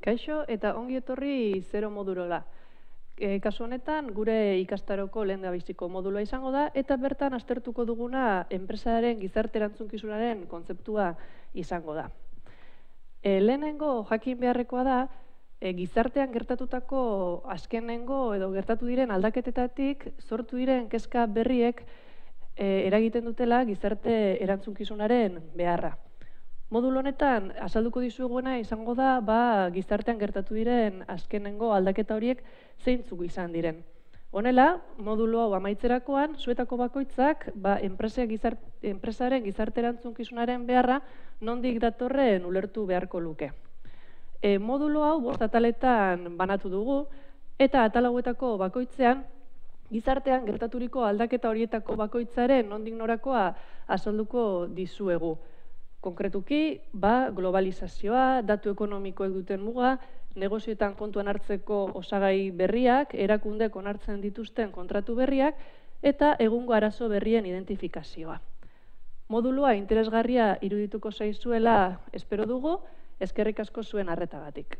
Kaixo eta ongi etorri zero modulola. E, kasu honetan, gure ikastaroko lehen biziko moduloa izango da, eta bertan aztertuko duguna enpresaren gizarte erantzunkizunaren kontzeptua izango da. E, lehenengo jakin beharrekoa da, e, gizartean gertatutako azkenengo edo gertatu diren aldaketetatik sortu diren kezka berriek e, eragiten dutela gizarte erantzunkizunaren beharra. Modulo honetan, azalduko dizueguna izango da, ba, gizartean gertatu diren azkenengo aldaketa horiek zeintzuk izan diren. Honela, modulo hau amaitzerakoan, zuetako bakoitzak, ba, enpresa gizart, enpresaren gizarterantzun beharra, nondik datorren ulertu beharko luke. E, modulo hau, bost ataletan banatu dugu, eta atalauetako bakoitzean, gizartean gertaturiko aldaketa horietako bakoitzaren nondik norakoa azalduko dizuegu. Konkretuki, ba, globalizazioa, datu ekonomikoek duten muga, negozioetan kontuan hartzeko osagai berriak, erakundek onartzen dituzten kontratu berriak, eta egungo arazo berrien identifikazioa. Modulua interesgarria irudituko zaizuela espero dugu, eskerrik asko zuen arretagatik.